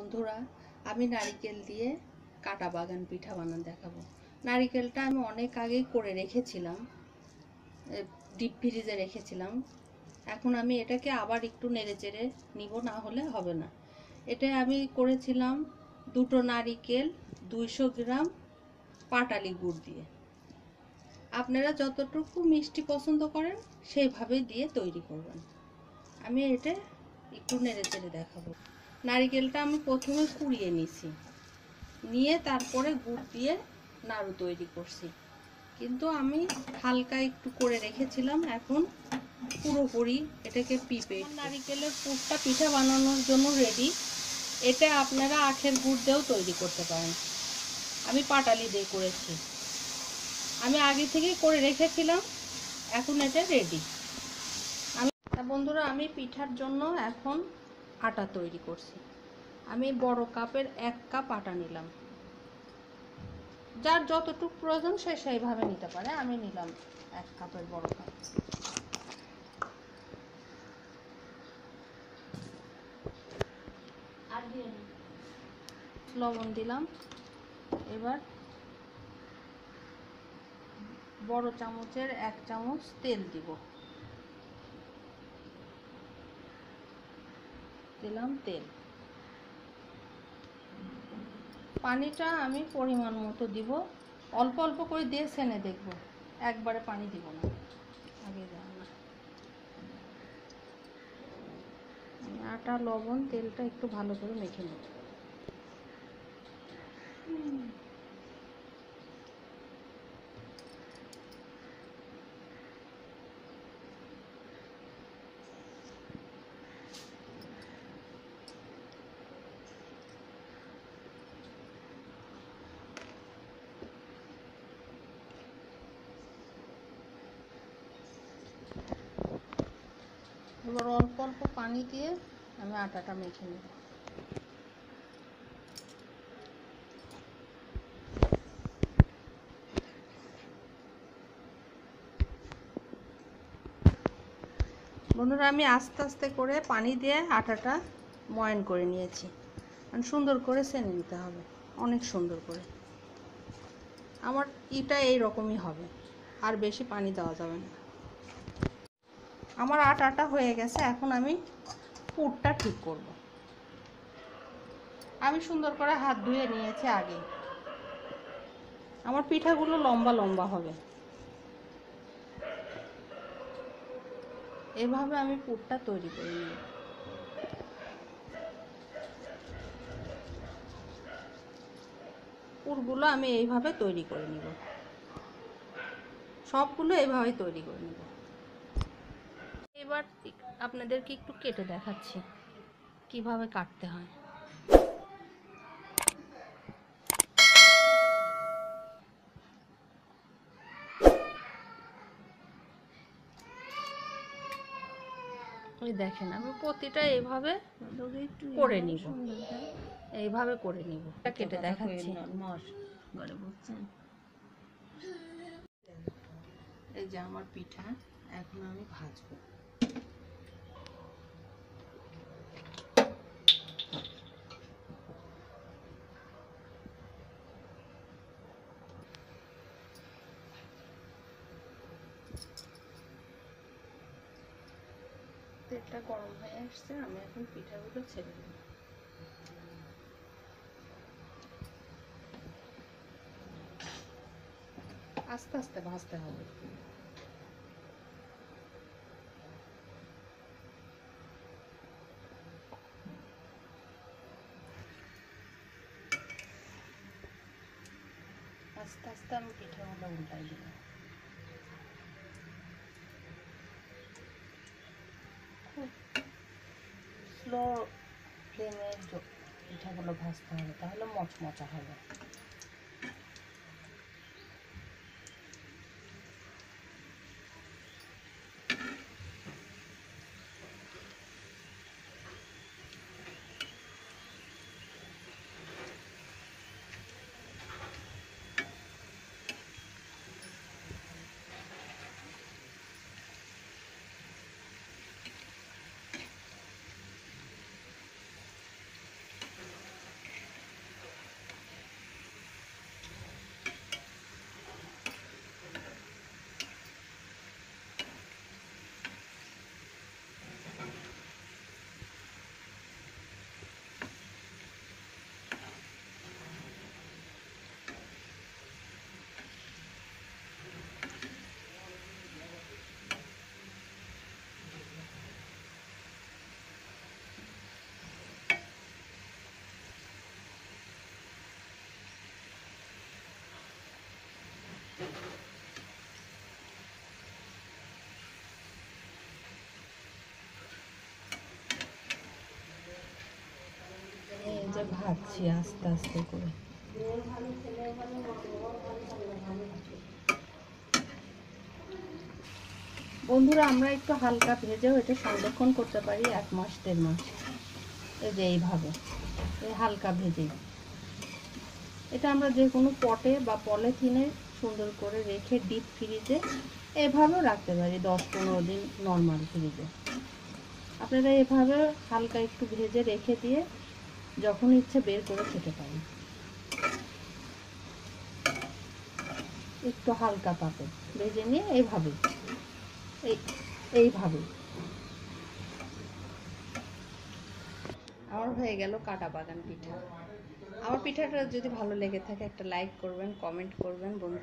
বন্ধুরা, আমি নারিকেল দিয়ে কাটা বাগান পিঠা বানান দেখাবো। নারিকেলটা আমি অনেক আগেই করে রেখেছিলাম ডিপ ফ্রিজে রেখেছিলাম। এখন আমি এটাকে আবার একটু নেড়ে চেড়ে নিব, না হলে হবে না। এটা আমি করেছিলাম দুটো নারিকেল, দুইশো গ্রাম পাটালি গুড় দিয়ে। আপনারা যতটুকু মিষ্টি পছন্দ করেন সেইভাবে দিয়ে তৈরি করবেন। আমি এটা একটু নেড়ে চেড়ে দেখাবো। নারিকেলটা আমি প্রথমে কুড়িয়ে নিছি। নিয়ে তারপরে গুড় দিয়ে নাড়ু তৈরি করছি। কিন্তু আমি হালকা একটু করে রেখেছিলাম এখন পুরোপুরি এটাকে পিপে নারিকেলের পুরটা পিঠা বানানোর জন্য রেডি এটা আপনারা আখের গুড় দিয়েও তৈরি করতে পারেন। আমি পাটালি দিয়ে করেছি। আমি আগে থেকেই করে রেখেছিলাম এখন এটা রেডি আমি বন্ধুরা আমি পিঠার জন্য এখন আটা তৈরি করছি। আমি বড় কাপের এক কাপ আটা নিলাম। যার যতটুকু প্রয়োজন সে সেইভাবে নিতে পারে আমি নিলাম এক কাপের বড় কাপ। লবণ দিলাম। এবার বড় চামচের এক চামচ তেল দিব। দিলাম তেল। পানিটা আমি পরিমাণ মতো দিব। অল্প অল্প করে দিয়ে সেনে দেখব। একবারে পানি দিব না। আগে যাব আটা, লবণ, তেলটা একটু ভালো করে মেখে নেব। এবার অল্প অল্প পানি দিয়ে আমি আটাটা মেখে নেব। বন্ধুরা, আমি আস্তে আস্তে করে পানি দিয়ে আটাটা ময়ন করে নিয়েছি। মানে সুন্দর করে সেনে নিতে হবে, অনেক সুন্দর করে। আমার ইটা এই রকমই হবে, আর বেশি পানি দেওয়া যাবে না। আমার আটাটা হয়ে গেছে, এখন আমি পুরটা ঠিক করব। আমি সুন্দর করে হাত ধুয়ে নিয়েছি আগে। আমার পিঠাগুলো লম্বা লম্বা হবে। এভাবে আমি পুরটা তৈরি করে। নিই পুরগুলো আমি এইভাবে তৈরি করে নিব। সবগুলো এইভাবেই তৈরি করে নিব। এবার আপনাদেরকে একটু কেটে দেখাচ্ছি। কীভাবে কাটতে হয়। ওই দেখেন আমি প্রতিটা এইভাবে করে নিব। এইভাবে করে নিব। কেটে দেখাচ্ছি। এই যে আমার পিঠা এখন আমি ভাজবো। তেলটা গরম হয়ে আসছে, আমি এখন পিঠাগুলো ছেড়ে দেব। আস্তে আস্তে ভাজতে হবে। আস্তে আস্তে আমি পিঠাগুলো উল্টাই দিলাম। স্লো ফ্লেমে পিঠাগুলো ভাজতে হবে তাহলে মচমচা হবে। যে আস্তে আস্তে করে। বন্ধুরা, আমরা একটু হালকা ভেজেও এটা সংরক্ষণ করতে পারি এক মাস, দেড় মাস। এই যে এইভাবে, এই হালকা ভেজে এটা আমরা যে কোনো পটে বা পলিথিনে সুন্দর করে রেখে ডিপ ফ্রিজে এভাবেও রাখতে পারি, দশ পনেরো দিন নর্মাল ফ্রিজে আপনারা এভাবে হালকা একটু ভেজে রেখে দিয়ে যখন ইচ্ছে বের করে খেতে পারেন। একটু হালকা তাপে ভেজে নিয়ে এইভাবে এই এইভাবে আমার হয়ে গেল কাটা বাগান পিঠা। আমার পিঠাটা যদি ভালো লেগে থাকে একটা লাইক করবেন কমেন্ট করবেন, বন্ধু